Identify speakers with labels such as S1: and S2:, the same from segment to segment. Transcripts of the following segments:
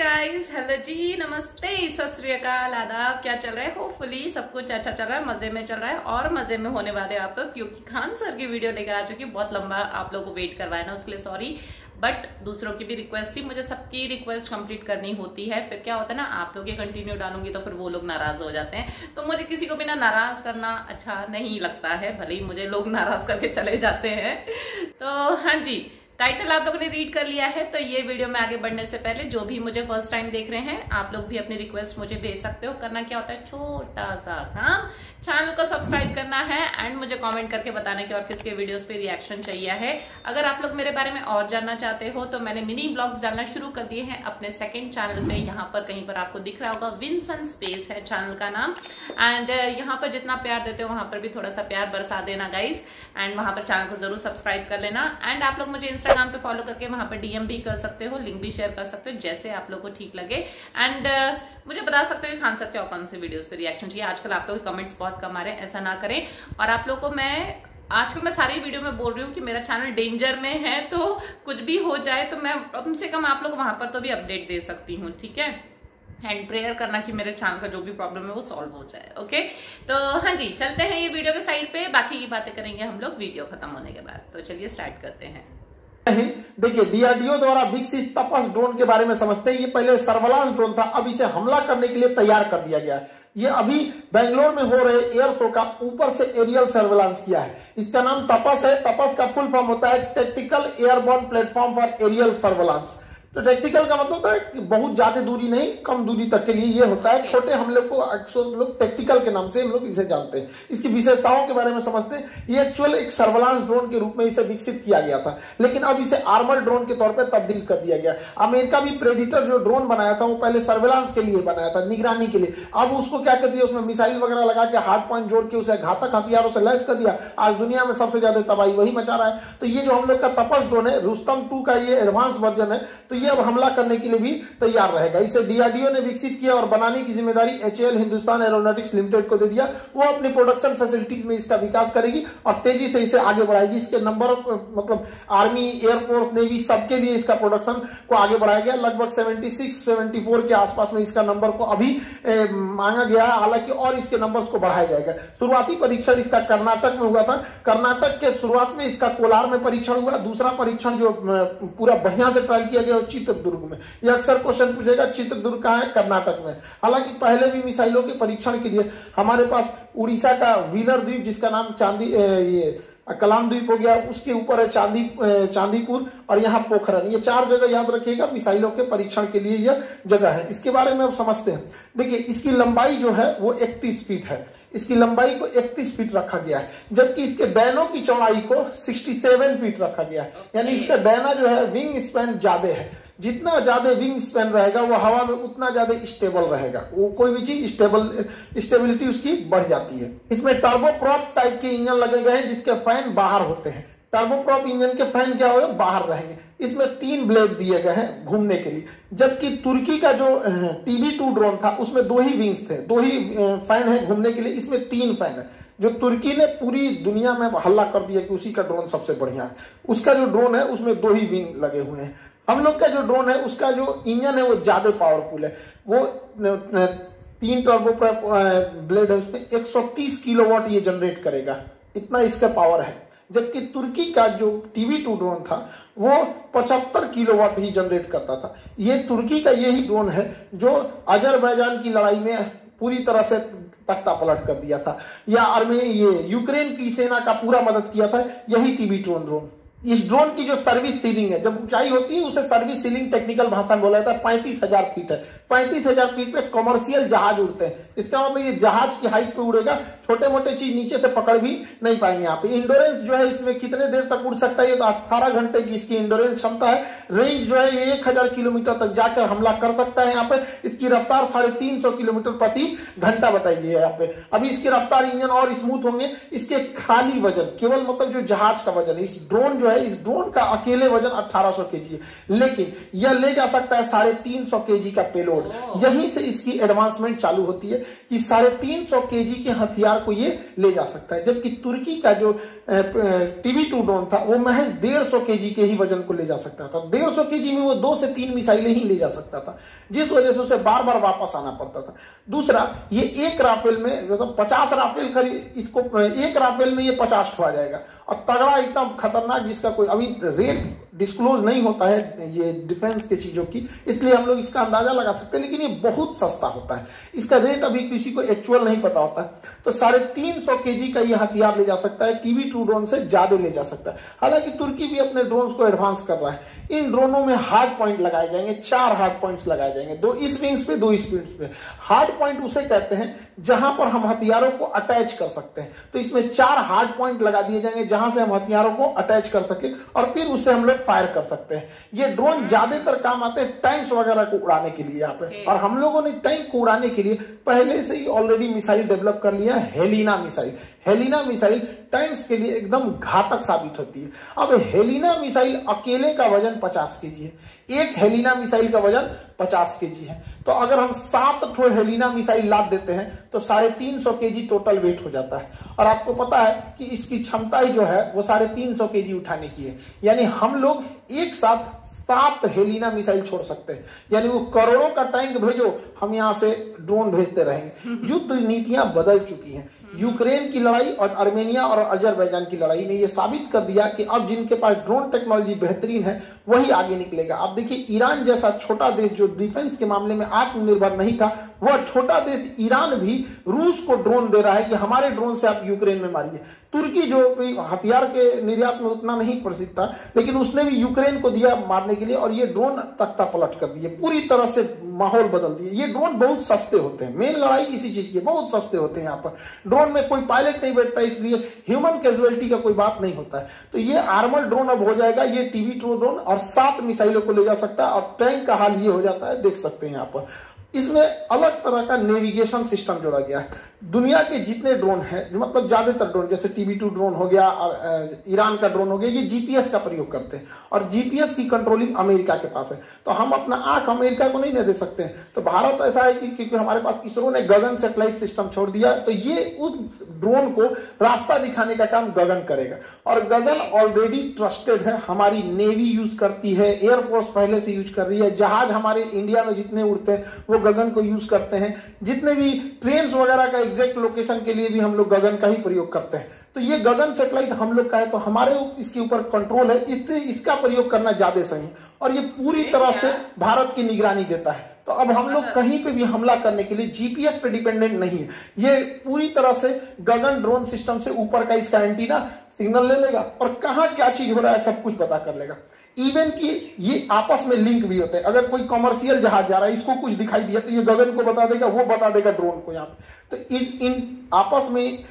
S1: Guys hello जी, नमस्ते सत श्री आदाब। क्या चल रहा है? होपफुली सब कुछ अच्छा चल रहा है, मज़े में चल रहा है और मज़े में होने वाले आप लोग, क्योंकि खान सर की वीडियो लेकर आ चुकी बहुत लंबा आप लोगों को वेट करवाया ना उसके लिए सॉरी बट दूसरों की भी रिक्वेस्ट थी, मुझे सबकी रिक्वेस्ट कंप्लीट करनी होती है। फिर क्या होता है ना, आप लोग ये कंटिन्यू डालूँगी तो फिर वो लोग नाराज़ हो जाते हैं। तो मुझे किसी को भी ना नाराज़ करना अच्छा नहीं लगता है, भले ही मुझे लोग नाराज़ करके चले जाते हैं। तो हाँ जी टाइटल आप लोगों ने रीड कर लिया है तो ये वीडियो में आगे बढ़ने से पहले जो भी मुझे फ़र्स्ट टाइम देख रहे हैं, आप लोग भी अपनी रिक्वेस्ट मुझे भेज सकते हो। करना क्या होता है छोटा सा काम। चैनल को सब्सक्राइब करना है एंड मुझे कमेंट करके बताना कि और किसके वीडियोस पे रिएक्शन चाहिए है। अगर आप लोग मेरे बारे में और जानना चाहते हो तो मैंने मिनी ब्लॉग्स डालना शुरू कर दिए हैं अपने सेकेंड चैनल पे। यहाँ पर कहीं पर आपको दिख रहा होगा विंसन स्पेस है चैनल का नाम। एंड यहाँ पर जितना प्यार देते हो, वहाँ पर भी थोड़ा सा प्यार बरसा देना गाइज़ एंड वहाँ पर चैनल को ज़रूर सब्सक्राइब कर लेना। एंड आप लोग मुझे इंस्टाग्राम पे फॉलो करके वहाँ पर डीएम भी कर सकते हो लिंक भी शेयर कर सकते हो जैसे आप लोग को ठीक लगे। एंड uh, मुझे बता सकते हो खान सर के और कौन से वीडियोस पे रिएक्शन चाहिए आजकल आप लोग के कमेंट्स बहुत कम आ रहे हैं ऐसा ना करें। और आप लोग को मैं आजकल मैं सारी वीडियो में बोल रही हूँ कि मेरा चैनल डेंजर में है तो कुछ भी हो जाए तो मैं कम से कम आप लोग वहाँ पर तो भी अपडेट दे सकती हूँ ठीक है? एंड प्रेयर करना कि मेरे चैनल का जो भी प्रॉब्लम है वो सॉल्व हो जाए ओके तो हाँ जी चलते हैं ये वीडियो के साइड पे। बाकी की बातें करेंगे हम लोग वीडियो खत्म होने के बाद। तो चलिए स्टार्ट करते हैं।
S2: देखिए डीआरडीओ द्वारा विकसित तपस ड्रोन के बारे में समझते हैं। ये पहले सर्वलांस ड्रोन था, अब इसे हमला करने के लिए तैयार कर दिया गया है। ये अभी बेंगलोर में हो रहे एयर शो का ऊपर से एरियल सर्वेलांस किया है। इसका नाम तपस है। तपस का फुल फॉर्म होता है tactical airborne platform for aerial surveillance. तो टेक्टिकल का मतलब होता है कि बहुत ज़्यादा दूरी नहीं कम दूरी तक के लिए ये होता है। छोटे हमले को अक्सर लोग टेक्टिकल के नाम से हम लोग इसे जानते हैं। इसकी विशेषताओं के बारे में समझते हैं। ये एक्चुअल एक सर्वलांस ड्रोन के रूप में इसे विकसित किया गया था। लेकिन अब इसे आर्मर ड्रोन के तौर पर तब्दील कर दिया गया। अमेरिका भी प्रेडिटर जो ड्रोन बनाया था वो पहले सर्वेलांस के लिए बनाया था निगरानी के लिए। अब उसको क्या कर दिया? उसमें मिसाइल वगैरह लगा के हार्ड पॉइंट जोड़ के उसे घातक हथियारों से लैस कर दिया। आज दुनिया में सबसे ज़्यादा तबाही वही मचा रहा है। तो ये जो हम लोग का तपस ड्रोन है रुस्तम टू का ये एडवांस वर्जन है तो ये अब हमला करने के लिए भी तैयार रहेगा। इसे डीआरडीओ ने विकसित किया और बनाने की ज़िम्मेदारी एचएएल हिंदुस्तान एरोनॉटिक्स लिमिटेड को दे दिया। वो अपनी प्रोडक्शन फैसिलिटीज़ में इसका विकास करेगी और तेज़ी से इसे आगे बढ़ाएगी। इसके नंबर मतलब आर्मी एयरफोर्स नेवी सबके लिए इसका प्रोडक्शन को आगे बढ़ाया गया। लगभग 76 74 के आसपास में इसका नंबर को अभी मांगा गया है। हालाँकि और इसके नंबर्स को बढ़ाया जाएगा। शुरुआती परीक्षण इसका कर्नाटक में हुआ था। कर्नाटक के शुरुआत में इसका कोलार में परीक्षण हुआ। दूसरा परीक्षण जो पूरा बढ़िया से ट्रायल किया गया चित्रदुर्ग में। ये अक्सर क्वेश्चन पूछेगा चित्रदुर्ग कहा है? कर्नाटक में। हालाँकि पहले भी मिसाइलों के परीक्षण के लिए हमारे पास उड़ीसा का व्हीलर द्वीप, जिसका नाम चांदी ये, कलाम द्वीप हो गया, उसके ऊपर है चांदी चांदीपुर और यहाँ पोखरन ये चार जगह याद रखिएगा, मिसाइलों के परीक्षण के लिए यह जगह है। इसके बारे में अब समझते हैं। देखिए, इसकी लंबाई जो है, वो 31 फीट है। इसकी लंबाई को 31 फीट रखा गया है जबकि इसके बैनों की चौड़ाई को 67 फीट रखा गया है। यानी इसका बैना जो है विंग स्पैन ज़्यादा है। जितना ज़्यादा विंग स्पैन रहेगा वो हवा में उतना ज़्यादा स्टेबल रहेगा। वो कोई भी चीज़ स्टेबल स्टेबिलिटी उसकी बढ़ जाती है। इसमें टर्बोप्रॉप टाइप के इंजन लगे गए हैं जिसके फ़ैन बाहर होते हैं। टर्बोप्रॉप इंजन के फ़ैन क्या होगा बाहर रहेंगे। इसमें तीन ब्लेड दिए गए हैं घूमने के लिए। जबकि तुर्की का जो टीवी टू ड्रोन था, उसमें दो ही विंग्स थे, दो ही फ़ैन है घूमने के लिए। इसमें तीन फ़ैन है। जो तुर्की ने पूरी दुनिया में हल्ला कर दिया कि उसी का ड्रोन सबसे बढ़िया है। उसका जो ड्रोन है, उसमें दो ही विंग लगे हुए हैं। हम लोग का जो ड्रोन है, उसका जो इंजन है, वो ज़्यादा पावरफुल है। वो तीन टर्बो ब्लेड है, उसमें 130 किलोवाट ये जनरेट करेगा। इतना इसका पावर है। जबकि तुर्की का जो टीवी टू ड्रोन था, वो 75 किलोवाट ही जनरेट करता था। ये तुर्की का यही ड्रोन है जो अजरबैजान की लड़ाई में पूरी तरह से तख्ता पलट कर दिया था। या आर्मी ये यूक्रेन की सेना का पूरा मदद किया था, यही टीवी ड्रोन ड्रोन। इस ड्रोन की जो सर्विस सीलिंग है, जब ऊंचाई होती है, उसे सर्विस सीलिंग टेक्निकल भाषा में बोला जाता है, पैंतीस हज़ार फीट है। पैंतीस हज़ार फीट पे कमर्शियल जहाज़ उड़ते हैं। इसका मतलब ये जहाज़ की हाइट पे उड़ेगा छोटे मोटे चीज़ नीचे से पकड़ भी नहीं पाएँगे यहाँ पे इंडोरेंस जो है इसमें कितने देर तक उड़ सकता है? ये तो अठारह घंटे की इसकी इंडोरेंस क्षमता है। रेंज जो है एक हज़ार किलोमीटर तक जाकर हमला कर सकता है यहाँ पे। इसकी रफ्तार साढ़े तीन सौ किलोमीटर प्रति घंटा बताइए यहाँ पे। अभी इसकी रफ्तार इंजन और स्मूथ होंगे। इसके खाली वज़न, केवल मतलब जो जहाज़ का वज़न, इस ड्रोन जो है, इस ड्रोन का अकेले वज़न 1800 केजी है। लेकिन यह ले जा सकता है साढ़े तीन सौ का पेलोड। यहीं से इसकी एडवांसमेंट चालू होती है कि साढ़े तीन सौ केजी के हथियार को ये ले जा सकता है। जबकि तुर्की का जो टीवी टू ड्रोन था, वो महज डेढ़ सौ केजी के ही वज़न को ले जा सकता था। डेढ़ सौ केजी में वो दो से तीन मिसाइलें ही ले जा सकता था, जिस वजह से उसे बार बार वापस आना पड़ता था। दूसरा, ये एक राफेल में मतलब पचास राफेल खरीद, इसको एक राफेल में ये पचास ठो जाएगा। और तगड़ा इतना खतरनाक जिसका कोई अभी रेट डिस्क्लोज नहीं होता है ये डिफेंस के चीज़ों की, इसलिए हम लोग इसका अंदाज़ा लगा सकते हैं, लेकिन ये बहुत सस्ता होता है। इसका रेट अभी किसी को एक्चुअल नहीं पता होता है। तो साढ़े तीन सौ के का ये हथियार ले जा सकता है, टीवी टू ड्रोन से ज़्यादा ले जा सकता है। हालाँकि तुर्की भी अपने ड्रोन को एडवांस कर रहा है। इन ड्रोनों में हार्ड पॉइंट लगाए जाएँगे, चार हार्ड पॉइंट्स लगाए जाएँगे, दो इस विंग्स पे, दो इस विंग्स पे। हार्ड पॉइंट उसे कहते हैं जहाँ पर हम हथियारों को अटैच कर सकते हैं। तो इसमें चार हार्ड पॉइंट लगा दिए जाएँगे जहाँ से हम हथियारों को अटैच कर सके और फिर उससे हम लोग फायर कर सकते हैं। ये ड्रोन ज़्यादातर काम आते हैं टैंक्स वगैरह को उड़ाने के लिए यहाँ पे। और हम लोगों ने टैंक को उड़ाने के लिए पहले से ही ऑलरेडी मिसाइल डेवलप कर लिया Helina missile Helina missile tanks के लिए एकदम घातक साबित होती है। अब हेलिना मिसाइल अकेले का वज़न 50 के है। एक हेलिना मिसाइल का वज़न 50 केजी है। तो अगर हम सात ठो हेलिना मिसाइल लाद देते हैं तो साढ़े तीन सौ के टोटल वेट हो जाता है। और आपको पता है कि इसकी क्षमता ही जो है वो साढ़े तीन सौ के उठाने की है। यानी हम लोग एक साथ सात हेलिना मिसाइल छोड़ सकते हैं। यानी वो करोड़ों का टैंक भेजो हम यहाँ से ड्रोन भेजते रहेंगे। युद्ध नीतियाँ बदल चुकी हैं। यूक्रेन की लड़ाई और अर्मेनिया और अजरबैजान की लड़ाई ने यह साबित कर दिया कि अब जिनके पास ड्रोन टेक्नोलॉजी बेहतरीन है, वही आगे निकलेगा। अब देखिए, ईरान जैसा छोटा देश जो डिफेंस के मामले में आत्मनिर्भर नहीं था वह छोटा देश ईरान भी रूस को ड्रोन दे रहा है कि हमारे ड्रोन से आप यूक्रेन में मारिए। तुर्की जो हथियार के निर्यात में उतना नहीं प्रसिद्ध था, लेकिन उसने भी यूक्रेन को दिया मारने के लिए और ये ड्रोन तख्ता पलट कर दिए, पूरी तरह से माहौल बदल दिए। ये ड्रोन बहुत सस्ते होते हैं। मेन लड़ाई इसी चीज़ की बहुत सस्ते होते हैं यहाँ पर। ड्रोन में कोई पायलट नहीं बैठता, इसलिए ह्यूमन कैजुअलिटी का कोई बात नहीं होता है। तो ये आर्मल ड्रोन अब हो जाएगा, ये टीवी ड्रोन और सात मिसाइलों को ले जा सकता है और टैंक का हाल ये हो जाता है, देख सकते हैं यहाँ पर। इसमें अलग तरह का नेविगेशन सिस्टम जोड़ा गया है। दुनिया के जितने ड्रोन हैं मतलब ज़्यादातर ड्रोन जैसे टीवी टू ड्रोन हो गया, और ईरान का ड्रोन हो गया, ये जीपीएस का प्रयोग करते हैं। और जीपीएस की कंट्रोलिंग अमेरिका के पास है। तो हम अपना आँख अमेरिका को नहीं दे सकते तो भारत ऐसा है कि, क्योंकि हमारे पास इसरो ने गगन सेटेलाइट सिस्टम छोड़ दिया तो ये उस ड्रोन को रास्ता दिखाने का काम गगन करेगा। और गगन ऑलरेडी ट्रस्टेड है, हमारी नेवी यूज़ करती है एयरफोर्स पहले से यूज़ कर रही है, जहाज़ हमारे इंडिया में जितने उड़ते हैं, वो गगन को यूज़ करते हैं। जितने भी ट्रेन वगैरह का एग्जैक्ट लोकेशन के लिए भी हम लोग गगन का ही प्रयोग करते हैं। तो ये गगन सेटेलाइट हम लोग का है तो हमारे इसके ऊपर कंट्रोल है। इसलिए इसका प्रयोग करना ज़्यादा सही और ये पूरी तरह से भारत की निगरानी देता है। तो अब हम लोग कहीं पे भी हमला करने के लिए जीपीएस पे डिपेंडेंट नहीं है। ये पूरी तरह से गगन ड्रोन सिस्टम से ऊपर का इसका एंटीना सिग्नल ले लेगा। और कहा क्या चीज़ हो रहा है सब कुछ पता कर लेगा। इवन कि ये आपस में लिंक भी होते हैं। अगर कोई कॉमर्शियल जहाज़ जा रहा है, इसको कुछ दिखाई दिया तो ये गगन को बता देगा, वो बता देगा ड्रोन को यहाँ पे। तो इन इन आपस में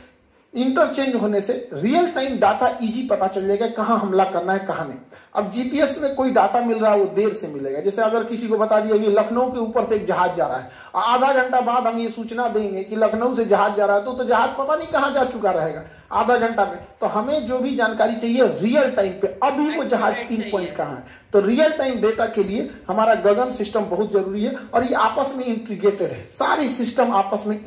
S2: इंटरचेंज होने से रियल टाइम डाटा इजी पता चल जाएगा कहाँ हमला करना है, कहाँ नहीं। अब जीपीएस में कोई डाटा मिल रहा है वो देर से मिलेगा। जैसे अगर किसी को बता दिया कि लखनऊ के ऊपर से एक जहाज़ जा रहा है आधा घंटा बाद हम ये सूचना देंगे कि लखनऊ से जहाज़ जा रहा है तो, तो जहाज़ पता नहीं कहाँ जा चुका रहेगा आधा घंटा में। तो हमें जो भी जानकारी चाहिए रियल टाइम पे। अभी वो जहाज़ तीन पॉइंट कहाँ है। तो रियल टाइम डेटा के लिए हमारा गगन सिस्टम बहुत ज़रूरी है और ये आपस में इंटीग्रेटेड है। सारी सिस्टम आपस में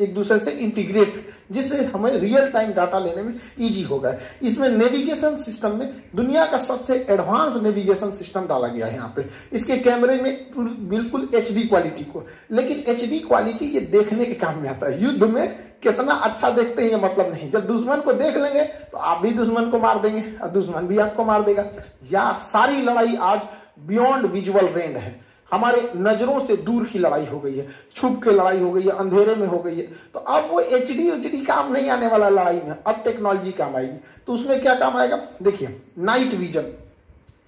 S2: एक दूसरे से इंटीग्रेट जिससे हमें रियल टाइम डाटा लेने में इजी होगा। इसमें नेविगेशन सिस्टम में दुनिया का सबसे एडवांस नेविगेशन सिस्टम डाला गया है यहाँ पे। इसके कैमरे में बिल्कुल एच क्वालिटी को। लेकिन एचडी क्वालिटी ये देखने के काम में आता है। युद्ध में कितना अच्छा देखते हैं ये मतलब नहीं। जब दुश्मन को देख लेंगे तो आप भी दुश्मन को मार देंगे, और दुश्मन भी आपको मार देगा। या सारी लड़ाई आज बियॉन्ड विजुअल रेंड है। हमारे नज़रों से दूर की लड़ाई हो गई है छुप के लड़ाई हो गई है अंधेरे में हो गई है। तो अब वो एच डी एच डी काम नहीं आने वाला लड़ाई में अब टेक्नोलॉजी काम आएगी। तो उसमें क्या काम आएगा? देखिए नाइट विजन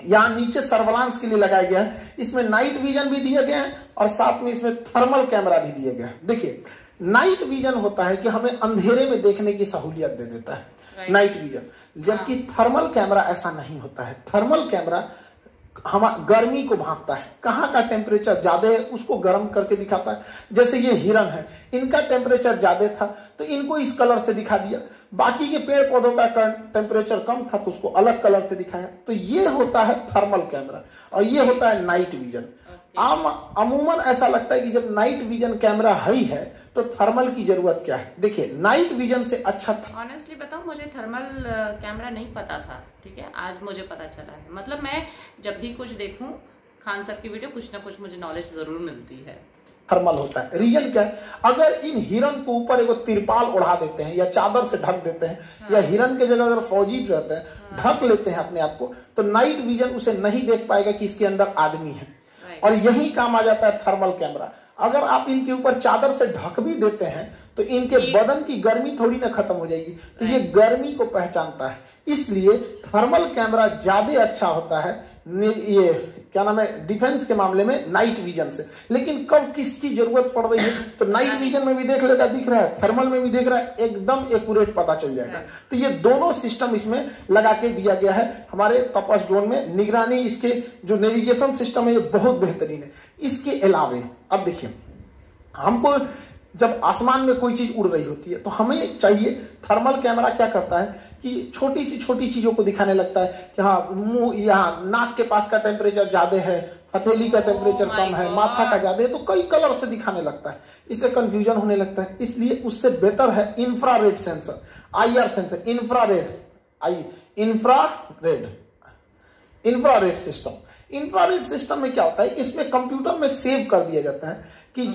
S2: यहाँ नीचे सर्वलांस के लिए लगाया गया है। इसमें नाइट विजन भी दिया गया है और साथ में इसमें थर्मल कैमरा भी दिया गया है। देखिए नाइट विजन होता है कि हमें अंधेरे में देखने की सहूलियत दे देता है। नाइट विजन जबकि थर्मल कैमरा ऐसा नहीं होता है। थर्मल कैमरा हम गर्मी को भांपता है। कहाँ का टेम्परेचर ज़्यादा है उसको गर्म करके दिखाता है। जैसे ये हिरन है इनका टेम्परेचर ज़्यादा था तो इनको इस कलर से दिखा दिया। बाकी के पेड़ पौधों का टेम्परेचर कम था तो उसको अलग कलर से दिखाया। तो ये होता है थर्मल कैमरा और ये होता है नाइट विजन आम अमूमन ऐसा लगता है कि जब नाइट विजन कैमरा है है तो थर्मल की ज़रूरत क्या है? देखिए नाइट विजन से अच्छा
S1: था। ऑनेस्टली बताऊँ मुझे थर्मल कैमरा नहीं पता था ठीक है? आज मुझे पता चला है। मतलब मैं जब भी कुछ देखूँ खान सर की वीडियो कुछ ना कुछ मुझे नॉलेज ज़रूर मिलती है।
S2: थर्मल होता है। रीजन क्या है? अगर इन हिरन को ऊपर एक तिरपाल उड़ा देते हैं या चादर से ढक देते हैं हाँ। या हिरन के जगह अगर फौजी रहते हैं ढक हाँ। ढक लेते हैं अपने आप को तो नाइट विजन उसे नहीं देख पाएगा कि इसके अंदर आदमी है। और यही काम आ जाता है थर्मल कैमरा अगर आप इनके ऊपर चादर से ढक भी देते हैं तो इनके बदन की गर्मी थोड़ी ना खत्म हो जाएगी। तो ये गर्मी को पहचानता है। इसलिए थर्मल कैमरा ज़्यादा अच्छा होता है। ये क्या नाम है डिफेंस के मामले में नाइट विजन से। लेकिन कब किसकी ज़रूरत पड़ रही है? तो नाइट विजन में भी देख लेगा दिख रहा है। थर्मल में भी देख रहा है एकदम एक्यूरेट पता चल जाएगा। तो ये दोनों सिस्टम इसमें लगा के दिया गया है। हमारे तपस ड्रोन में निगरानी इसके जो नेविगेशन सिस्टम है ये बहुत बेहतरीन है। इसके अलावे अब देखिए हमको जब आसमान में कोई चीज़ उड़ रही होती है तो हमें चाहिए थर्मल कैमरा क्या करता है कि छोटी सी छोटी चीज़ों को दिखाने लगता है कि हाँ मुँह यहाँ नाक के पास का टेम्परेचर ज़्यादा है हथेली का टेम्परेचर oh कम है माथा का ज़्यादा है तो कई कलर से दिखाने लगता है। इससे कंफ्यूजन होने लगता है। इसलिए उससे बेटर है infrared sensor I R sensor infrared I infrared infrared system infrared system में क्या होता है इसमें कंप्यूटर में सेव कर दिया जाता है कि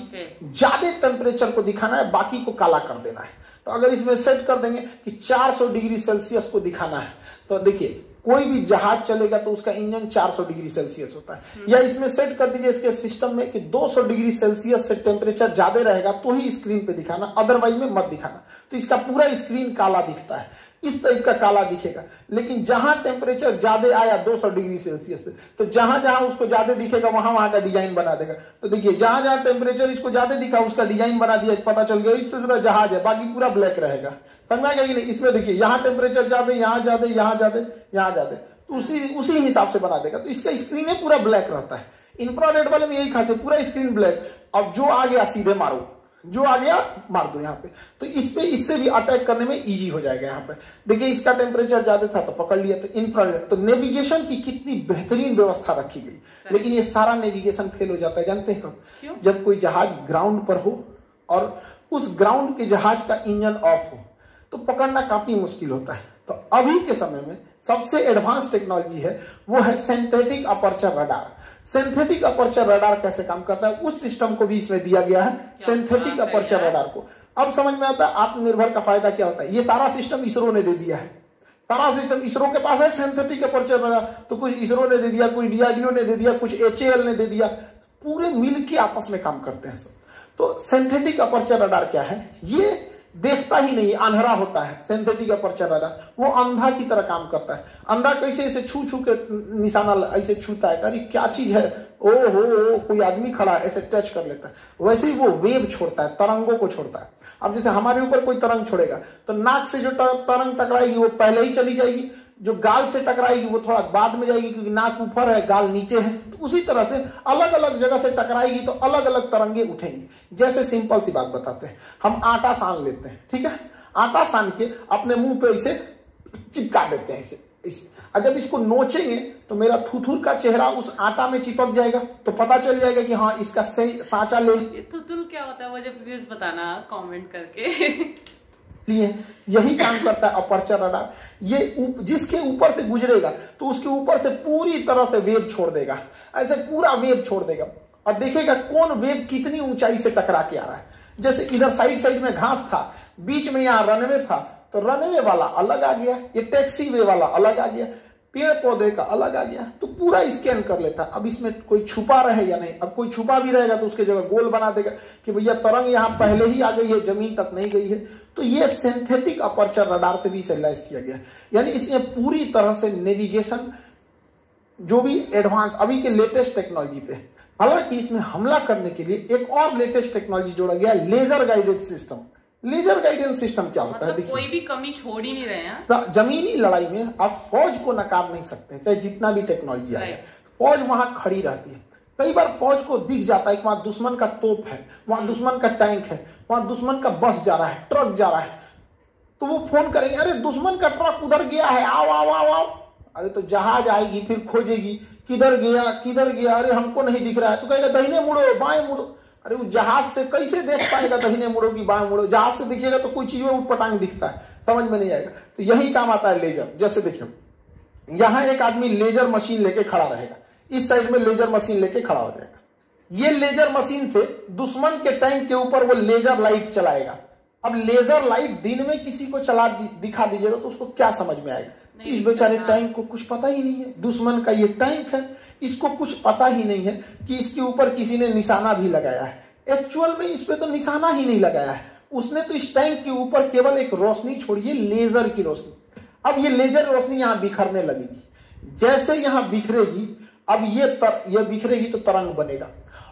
S2: ज़्यादा टेम्परेचर को दिखाना है बाकी को काला कर देना है। तो अगर इसमें सेट कर देंगे कि 400 डिग्री सेल्सियस को दिखाना है तो देखिए कोई भी जहाज़ चलेगा तो उसका इंजन 400 डिग्री सेल्सियस होता है। हम्म। या इसमें सेट कर दीजिए इसके सिस्टम में कि 200 डिग्री सेल्सियस से टेम्परेचर ज़्यादा रहेगा तो ही स्क्रीन पे दिखाना अदरवाइज़ में मत दिखाना। तो इसका पूरा स्क्रीन काला दिखता है। इस टाइप का काला दिखेगा। लेकिन जहाँ टेम्परेचर ज़्यादा आया 200 डिग्री सेल्सियस पे तो जहाँ जहाँ उसको ज़्यादा दिखेगा, वहाँ वहाँ का डिज़ाइन बना देगा। तो देखिए, जहाँ जहाँ टेम्परेचर इसको ज़्यादा दिखा, उसका डिज़ाइन बना दिया, पता चल गया, इस तरह जहाज़ है, बाकी पूरा ब्लैक रहेगा। समझ में नहीं? इसमें देखिए, यहाँ टेम्परेचर ज़्यादा, यहाँ ज़्यादा यहाँ ज़्यादा यहाँ ज़्यादा। तो उसी उसी हिसाब से बना देगा। तो इसका स्क्रीन पूरा ब्लैक रहता है। इंफ्रारेड वाले में यही खास है, पूरा स्क्रीन ब्लैक अब जो आ गया सीधे मारो। जो आ गया मार दो यहाँ पे। तो इस पे इससे भी अटैक करने में इजी हो जाएगा यहाँ पे। देखिए इसका टेम्परेचर ज़्यादा था तो पकड़ लिया तो इंफ्रारेड तो नेविगेशन की कितनी बेहतरीन व्यवस्था रखी गई। लेकिन ये सारा नेविगेशन फेल हो जाता है जानते हैं कब? जब कोई जहाज़ ग्राउंड पर हो और उस ग्राउंड के जहाज़ का इंजन ऑफ़ हो। तो पकड़ना काफ़ी मुश्किल होता है। तो अभी के समय में सबसे एडवांस टेक्नोलॉजी है वो है synthetic aperture radar synthetic aperture radar कैसे काम करता है? उस सिस्टम को भी इसमें दिया गया है सिंथेटिक अपर्चर रडार को. अब समझ में आता है आत्मनिर्भर का फ़ायदा क्या होता है? ये सारा सिस्टम इसरो ने दे दिया है. सारा सिस्टम इसरो के पास है सिंथेटिक अपर्चर रडार तो कुछ इसरो ने दे दिया कुछ डीआरडीओ ने दे दिया कुछ एच ने दे दिया. पूरे मिल के आपस में काम करते हैं सब. तो सिंथेटिक अपर्चर रडार क्या है? ये देखता ही नहीं, अंधेरा होता है सिंथेटिक अपर्चर रडार वो अंधा की तरह काम करता है। अंधा कैसे ऐसे छू छू के निशाना ऐसे छूता है अरे क्या चीज़ है? ओ हो कोई आदमी खड़ा है, ऐसे टच कर लेता है। वैसे ही वो वेव छोड़ता है, तरंगों को छोड़ता है। अब जैसे हमारे ऊपर कोई तरंग छोड़ेगा तो नाक से जो तरंग टकराएगी, वो पहले ही चली जाएगी। जो गाल से टकराएगी वो थोड़ा बाद में जाएगी क्योंकि नाक ऊपर है, गाल नीचे है तो उसी तरह से अलग अलग जगह से टकराएगी तो अलग अलग तरंगे उठेंगी। जैसे सिंपल सी बात बताते हैं। हम आटा सान लेते हैं, ठीक है? आटा सान के अपने मुँह पे इसे चिपका देते हैं इसे इसे जब इसको नोचेंगे तो मेरा थुथुर का चेहरा उस आटा में चिपक जाएगा तो पता चल जाएगा कि हाँ इसका सही साचा ले
S1: थुथुर क्या होता है? मुझे प्लीज़ बताना कमेंट करके।
S2: लिए यही काम करता है अपर्चर रडार ये उप, जिसके ऊपर से गुजरेगा तो उसके ऊपर से पूरी तरह से वेब छोड़ देगा। ऐसे पूरा वेब छोड़ देगा। और देखेगा कौन वेब कितनी ऊंचाई से टकरा के आ रहा है। जैसे इधर साइड साइड में घास था बीच में यहाँ रनवे था तो रनवे वाला अलग आ गया ये टैक्सी वे वाला अलग आ गया पेड़ पौधे का अलग आ गया तो पूरा स्कैन कर लेता। अब इसमें कोई छुपा रहे या नहीं? अब कोई छुपा भी रहेगा तो उसके जगह गोल बना देगा कि भैया तरंग यहाँ पहले ही आ गई है ज़मीन तक नहीं गई है। तो ये सिंथेटिक अपर्चर रडार से भी इसे लैस किया गया। यानी इसमें पूरी तरह से नेविगेशन जो भी एडवांस अभी के लेटेस्ट टेक्नोलॉजी पे हालाँकि इसमें हमला करने के लिए एक और लेटेस्ट टेक्नोलॉजी जोड़ा गया laser guided system laser guidance system क्या होता मतलब है
S1: देखिए। कोई भी कमी छोड़ ही नहीं रहे हैं।
S2: तो जमीनी लड़ाई में आप फौज को नकार नहीं सकते चाहे जितना भी टेक्नोलॉजी आए फौज वहाँ खड़ी रहती है। कई बार फौज को दिख जाता है कि वहाँ दुश्मन का तोप है वहाँ दुश्मन का टैंक है वहाँ दुश्मन का बस जा रहा है ट्रक जा रहा है। तो वो फ़ोन करेंगे अरे दुश्मन का ट्रक उधर गया है आओ आओ आओ आओ। अरे तो जहाज़ आएगी फिर खोजेगी किधर गया किधर गया? अरे हमको नहीं दिख रहा है। तो कहेगा दहीने मुड़ो बाएँ मुड़ो। अरे वो जहाज़ से कैसे देख पाएगा दहीने मुड़ो की बाएँ मुड़ो? जहाज़ से दिखेगा तो कोई चीज़ में उठपटांग दिखता है समझ में नहीं आएगा। तो यही काम आता है लेजर जैसे देखिए यहाँ एक आदमी लेजर मशीन लेके खड़ा रहेगा। इस साइड में लेजर मशीन लेके खड़ा हो जाएगा। ये लेजर मशीन से दुश्मन के टैंक के ऊपर वो लेजर लाइट चलाएगा। अब लेजर लाइट दिन में किसी को चला दिखा दीजिएगा तो उसको क्या समझ में आएगा? तो इस बेचारे टैंक को कुछ पता ही नहीं है। दुश्मन का ये टैंक है इसको कुछ पता ही नहीं है कि इसके ऊपर किसी ने निशाना भी लगाया है। एक्चुअल में इस पे तो निशाना ही नहीं लगाया है। उसने तो इस टैंक के ऊपर केवल एक रोशनी छोड़ी है लेजर की रोशनी। अब ये लेजर रोशनी यहाँ बिखरने लगेगी। जैसे यहाँ बिखरेगी अब ये तर, ये बिखरेगी तो तरंग बनेगा।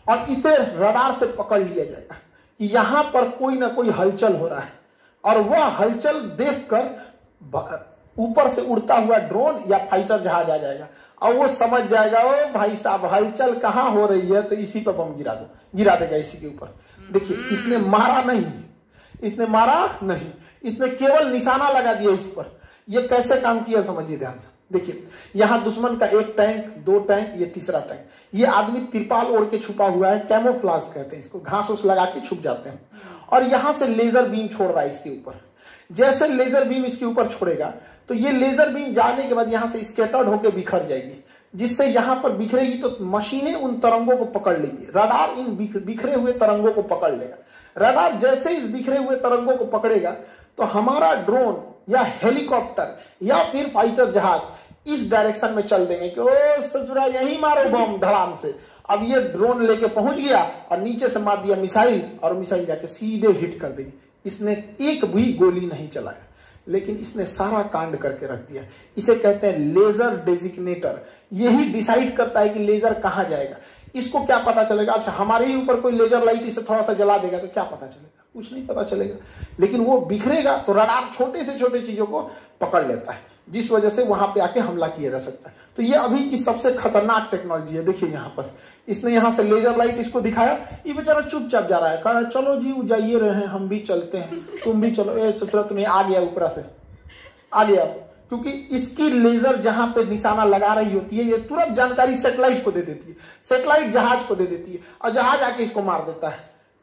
S2: और इसे रडार से पकड़ लिया जाएगा कि यहाँ पर कोई ना कोई हलचल हो रहा है। और वह हलचल देखकर ऊपर से उड़ता हुआ ड्रोन या फाइटर जहाज़ आ जाएगा। और वो समझ जाएगा ओ भाई साहब हलचल कहाँ हो रही है? तो इसी पर बम गिरा दो। गिरा देगा इसी के ऊपर। देखिए इसने मारा नहीं। इसने मारा नहीं। इसने केवल निशाना लगा दिया इस पर। ये कैसे काम किया समझिए ध्यान से। देखिए, यहाँ दुश्मन का एक टैंक दो टैंक ये तीसरा टैंक ये आदमी तिरपाल ओढ़ के छुपा हुआ है कैमोफ्लाज कहते हैं इसको, घास उस लगा के छुप जाते हैं। और यहाँ से लेजर बीम छोड़ रहा है इसके ऊपर। जैसे लेजर बीम इसके ऊपर छोड़ेगा तो ये लेजर बीम जाने के बाद यहाँ से स्केटर्ड होकर बिखर जाएगी। जिससे यहाँ पर बिखरेगी तो मशीनें उन तरंगों को पकड़ लेंगी। रडार इन बिखरे हुए तरंगों को पकड़ लेगा। रडार जैसे ही बिखरे हुए तरंगों को पकड़ेगा तो हमारा ड्रोन या हेलीकॉप्टर या फिर फाइटर जहाज़ इस डायरेक्शन में चल देंगे कि ओ सचुरा यही मारो बम धड़ाम से। अब ये ड्रोन लेके पहुँच गया और नीचे से मार दिया मिसाइल और मिसाइल जाके सीधे हिट कर देगी। इसने एक भी गोली नहीं चलाया, लेकिन इसने सारा कांड करके रख दिया। इसे कहते हैं लेजर डेजिग्नेटर। यही डिसाइड करता है कि लेजर कहाँ जाएगा। इसको क्या पता चलेगा? अच्छा हमारे ही ऊपर कोई लेजर लाइट इसे थोड़ा सा जला देगा तो क्या पता चलेगा? कुछ नहीं पता चलेगा। लेकिन वो बिखरेगा तो रडार छोटे से छोटे चीज़ों को पकड़ लेता है। जिस वजह से वहाँ पे आके हमला किया जा सकता है। तो ये अभी की सबसे खतरनाक टेक्नोलॉजी है, देखिए यहाँ पर। इसने यहाँ से लेजर लाइट इसको दिखाया। ये बेचारा चुपचाप जा रहा है। कहा, चलो जी, जाइए रहे हैं, हम भी चलते हैं। तुम भी चलो। ए सोच तुम्हें आ गया ऊपर से। आ गया क्योंकि इसकी लेजर जहाँ पे निशाना लगा रही होती है, ये तुरंत जानकारी सेटेलाइट को दे देती है। सेटेलाइट जहाज़ को दे देती है और जहाज़ आके इसको मार देता है।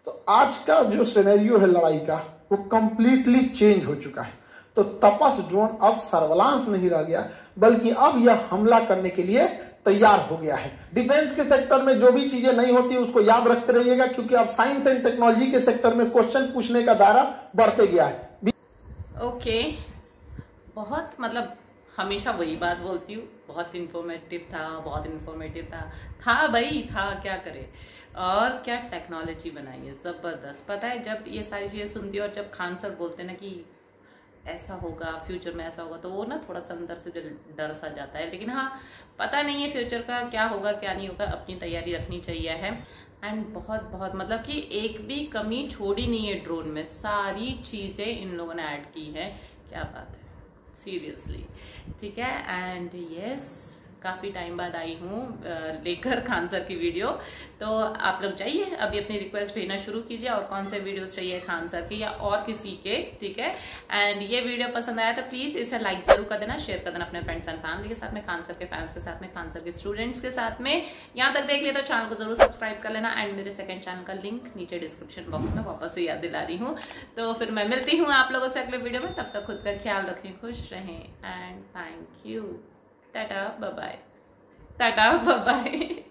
S2: तो आज का जो सिनेरियो है लड़ाई का, वो कंप्लीटली चेंज हो चुका है। तो तपस ड्रोन अब सर्वलांस नहीं रह गया, बल्कि अब यह हमला करने के लिए तैयार हो गया है। डिफेंस के सेक्टर में जो भी चीज़ें नहीं होती, उसको याद रखते रहिएगा, क्योंकि अब साइंस एंड टेक्नोलॉजी के सेक्टर में क्वेश्चन पूछने का दायरा बढ़ते गया है।
S1: Okay okay. बहुत मतलब हमेशा वही बात बोलती हूँ। बहुत इन्फॉर्मेटिव था, बहुत इन्फॉर्मेटिव था। था भाई, था, क्या करे? और क्या टेक्नोलॉजी बनाई है? ज़बरदस्त। पता है, जब ये सारी चीज़ें सुनती हूँ और जब खान सर बोलते ना कि ऐसा होगा फ्यूचर में ऐसा होगा तो वो ना थोड़ा सा अंदर से दिल, डर सा जाता है। लेकिन हाँ पता नहीं है फ्यूचर का क्या होगा, क्या नहीं होगा, अपनी तैयारी रखनी चाहिए है। एंड बहुत बहुत मतलब कि एक भी कमी छोड़ी नहीं है ड्रोन में। सारी चीज़ें इन लोगों ने ऐड की है। क्या बात है। सीरियसली ठीक है? एंड यस काफ़ी टाइम बाद आई हूँ लेकर खान सर की वीडियो तो आप लोग जाइए, अभी अपनी रिक्वेस्ट भेजना शुरू कीजिए और कौन से वीडियोस चाहिए खान सर के या और किसी के, ठीक है? एंड ये वीडियो पसंद आया तो प्लीज़ इसे लाइक ज़रूर कर देना शेयर कर देना अपने फ्रेंड्स एंड फैमिली के साथ में, खान सर के फैंस के साथ में, खान सर के स्टूडेंट्स के साथ में। यहाँ तक देख लिया तो चैनल को ज़रूर सब्सक्राइब कर लेना एंड मेरे सेकंड चैनल का लिंक नीचे डिस्क्रिप्शन बॉक्स में वापस से याद दिला रही हूँ। तो फिर मैं मिलती हूँ आप लोगों से अगले वीडियो में, तब तक खुद का ख्याल रखें, खुश रहें and thank you tata bye tata bye